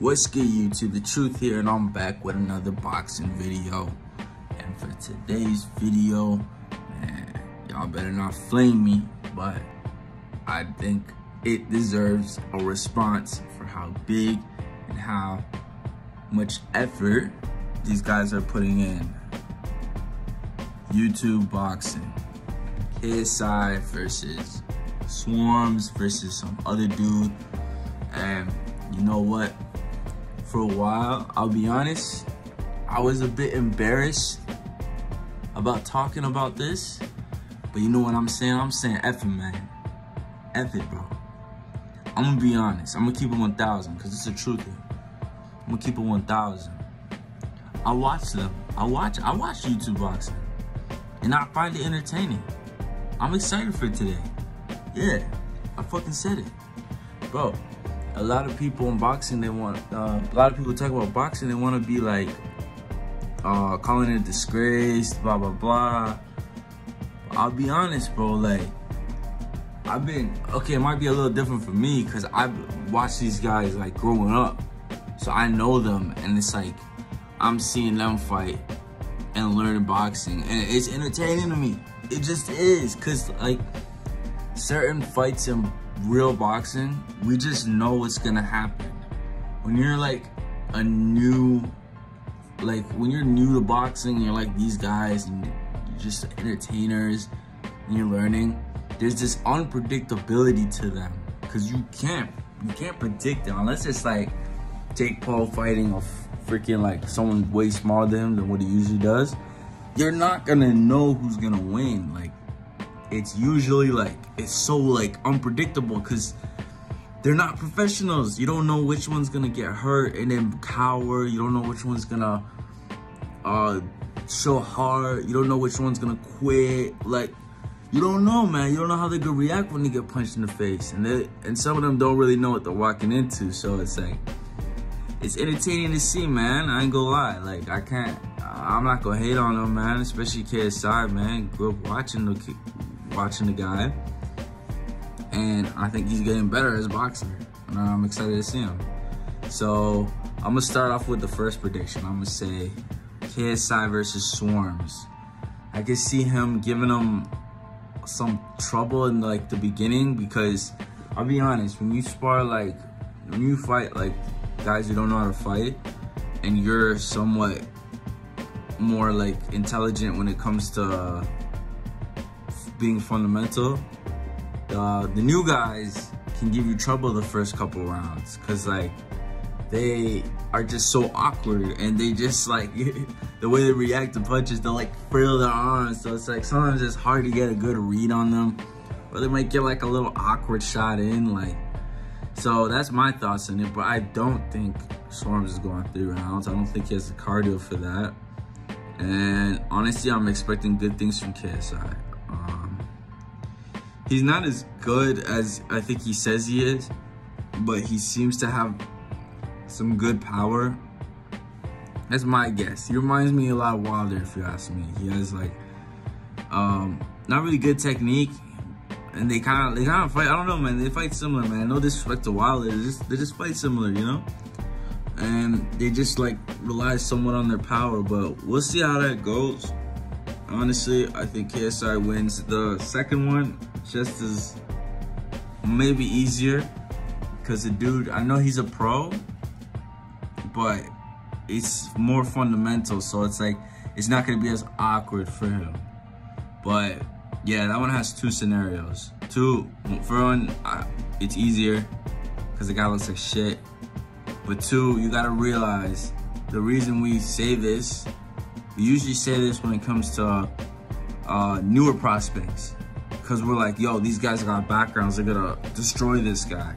What's good YouTube? The truth here and I'm back with another boxing video. And for today's video, man, y'all better not flame me, but I think it deserves a response for how big and how much effort these guys are putting in. YouTube boxing. KSI versus Swarmz versus some other dude. And you know what? For a while, I'll be honest, I was a bit embarrassed about talking about this. But you know what I'm saying? I'm saying F it, man. F it, bro. I'm gonna be honest. I'm gonna keep it 1,000 because it's the truth. Here. I'm gonna keep it 1,000. I watch them. I watch. I watch YouTube boxing, and I find it entertaining. I'm excited for today. Yeah, I fucking said it, bro. A lot of people in boxing, they want. Uh, a lot of people talk about boxing. They want to be like, uh, calling it disgrace, blah blah blah. I'll be honest, bro. Like, I've been okay. It might be a little different for me because I've watched these guys like growing up, so I know them, and it's like I'm seeing them fight and learning boxing, and it's entertaining to me. It just is, cause like certain fights in real boxing, we just know what's gonna happen. When you're like a new, like when you're new to boxing, you're like these guys, and you're just entertainers, and you're learning. There's this unpredictability to them, cause you can't, you can't predict it unless it's like Jake Paul fighting a freaking like someone way smaller than him than what he usually does. You're not gonna know who's gonna win. Like it's usually like it's so like unpredictable because they're not professionals. You don't know which one's gonna get hurt and then cower. You don't know which one's gonna uh show heart. You don't know which one's gonna quit. Like you don't know, man. You don't know how they're gonna react when they get punched in the face, and they and some of them don't really know what they're walking into. So it's like it's entertaining to see, man. I ain't gonna lie. Like I can't. I'm not gonna hate on them, man. Especially KSI, man. Grew up watching the watching the guy, and I think he's getting better as a boxer. And I'm excited to see him. So I'm gonna start off with the first prediction. I'm gonna say KSI versus Swarmz. I can see him giving him some trouble in like the beginning because I'll be honest, when you spar like when you fight like guys who don't know how to fight and you're somewhat more like intelligent when it comes to being fundamental, uh, the new guys can give you trouble the first couple rounds because like they are just so awkward and they just like the way they react to punches they'll like frill their arms so it's like sometimes it's hard to get a good read on them or they might get like a little awkward shot in like so that's my thoughts on it but I don't think Swarmz is going three rounds. I don't think he has the cardio for that and honestly I'm expecting good things from KSI um, he's not as good as I think he says he is but he seems to have some good power. That's my guess. He reminds me a lot of Wilder, if you ask me. He has like, um, not really good technique, and they kind of they kind of fight. I don't know, man. They fight similar, man. No disrespect to Wilder, they just they just fight similar, you know. And they just like rely somewhat on their power, but we'll see how that goes. Honestly, I think KSI wins. The second one just as maybe easier because the dude, I know he's a pro, but it's more fundamental. So it's like, it's not going to be as awkward for him. But yeah, that one has two scenarios. Two, for one, it's easier because the guy looks like shit. But two, you got to realize the reason we say this, we usually say this when it comes to uh, newer prospects. Because we're like, yo, these guys got backgrounds. They're to destroy this guy.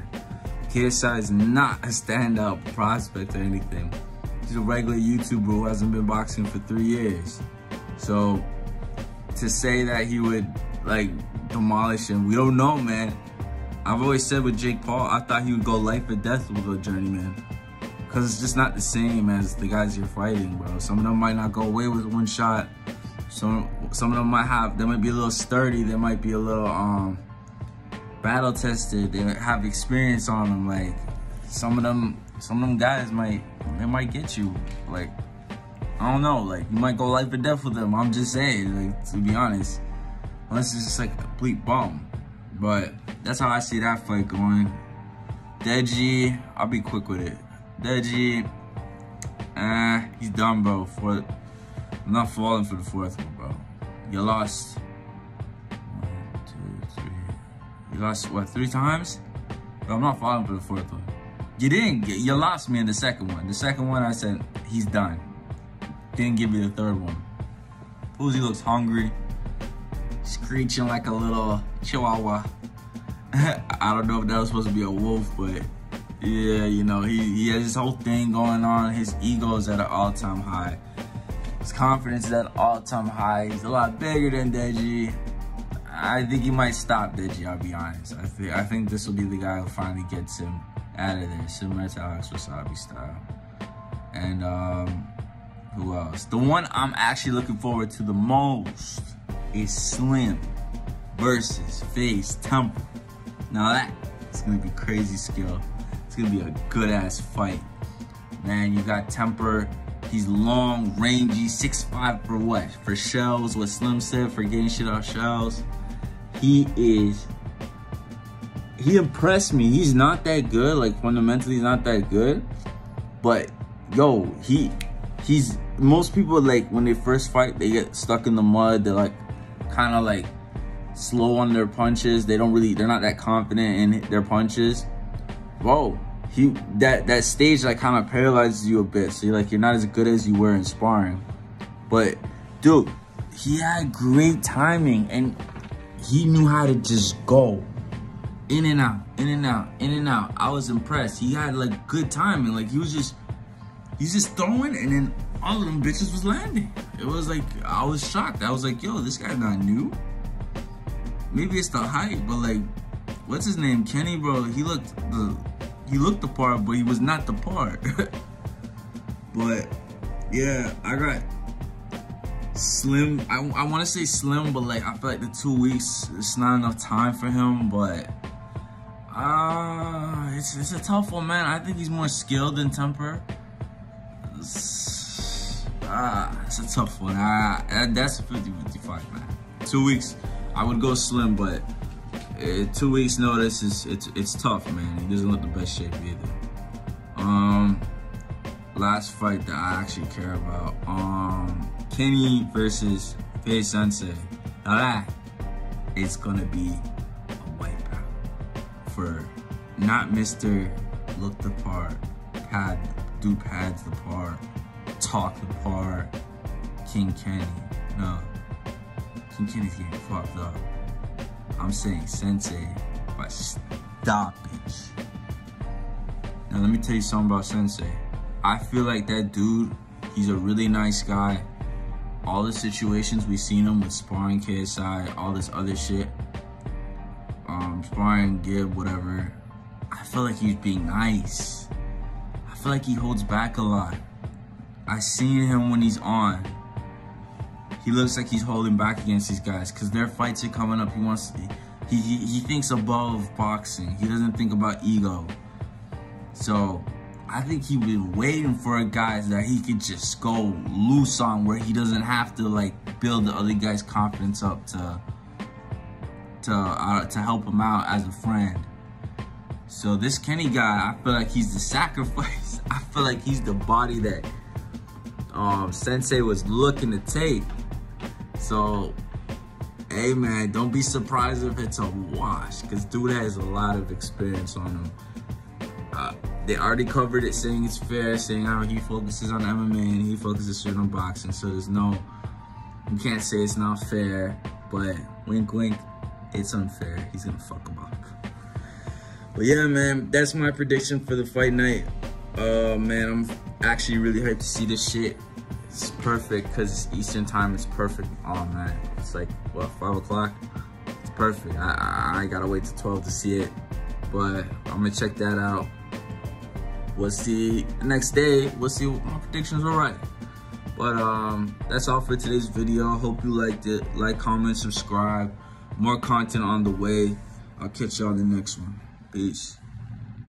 KSI is not a standout prospect or anything. He's a regular YouTuber who hasn't been boxing for three years. So to say that he would like demolish him, we don't know, man. I've always said with Jake Paul, I thought he would go life or death with a journeyman. Cause it's just not the same as the guys you're fighting, bro. Some of them might not go away with one shot. Some some of them might have, they might be a little sturdy. They might be a little um battle tested. They have experience on them. Like some of them, some of them guys might they might get you. Like I don't know, like you might go life or death with them. I'm just saying, like to be honest, unless it's just like a complete bum. But that's how I see that fight going. Deji, I'll be quick with it. Deji, eh, he's done, bro. For I'm not falling for the fourth one, bro. You lost. One, two, three. You lost what? Three times? But I'm not falling for the fourth one. You didn't. Get, you lost me in the second one. The second one, I said he's done. Didn't give me the third one. Fousey looks hungry, screeching like a little chihuahua. I don't know if that was supposed to be a wolf, but yeah, you know, he, he has this whole thing going on. His ego is at an all-time high. His confidence is at all-time high. He's a lot bigger than Deji. I think he might stop Deji, I'll be honest. I think I think this will be the guy who finally gets him out of there, similar to Alex Wassabi style. And um, who else? The one I'm actually looking forward to the most is Slim versus FaZe Temperr. Now that it's gonna be crazy skill. It's gonna be a good ass fight. Man, you got Temperr. He's long, rangy, 6'5 for what? For shells, what Slim said, for getting shit off shells. He is he impressed me. He's not that good. Like fundamentally, he's not that good. But yo, he he's most people like when they first fight, they get stuck in the mud. They're like kind of like slow on their punches. They don't really, they're not that confident in their punches. Whoa, he that that stage like kind of paralyzes you a bit. So you're like you're not as good as you were in sparring. But dude, he had great timing and he knew how to just go in and out, in and out, in and out. I was impressed. He had like good timing. Like he was just, he's just throwing, and then all of them bitches was landing. It was like I was shocked. I was like, yo, this guy's not new. Maybe it's the height, but like, what's his name, Kenny, bro? He looked the, he looked the part, but he was not the part. but yeah, I got Slim. I, I want to say Slim, but like I feel like the two weeks it's not enough time for him. But uh, it's, it's a tough one, man. I think he's more skilled than Temperr. It's, uh, it's a tough one. Uh, that's a 50-55, man. Two weeks, I would go slim, but uh, two weeks notice is it's it's tough, man. He doesn't look the best shape either. Um, last fight that I actually care about. Um, Kenny versus FaZe Sensei. Now is gonna be a wipeout for not Mr. Look the part, pad, do pads the part, talk the part, King Kenny. No, King Kenny's getting fucked up. I'm saying Sensei by stoppage. Now let me tell you something about Sensei. I feel like that dude, he's a really nice guy. All the situations we've seen him with sparring KSI, all this other shit, um, sparring, Gib, whatever, I feel like he's being nice. I feel like he holds back a lot. I seen him when he's on. He looks like he's holding back against these guys because their fights are coming up. He wants, to, he, he, he thinks above boxing. He doesn't think about ego. So I think he was waiting for a guy that he could just go loose on where he doesn't have to like build the other guy's confidence up to to uh, to help him out as a friend. So this Kenny guy, I feel like he's the sacrifice. I feel like he's the body that um, Sensei was looking to take. So, hey man, don't be surprised if it's a wash, because dude has a lot of experience on him. Uh, they already covered it, saying it's fair, saying how he focuses on MMA and he focuses on boxing. So there's no, you can't say it's not fair, but wink, wink, it's unfair. He's gonna fuck him up. But yeah, man, that's my prediction for the fight night. Uh, man, I'm actually really hyped to see this shit. It's perfect because Eastern time. is perfect. Oh man, it's like what five o'clock. It's perfect. I, I I gotta wait till 12 to see it, but I'm gonna check that out. We'll see next day. We'll see what my predictions were right. But um, that's all for today's video. Hope you liked it. Like, comment, subscribe. More content on the way. I'll catch y'all in the next one. Peace.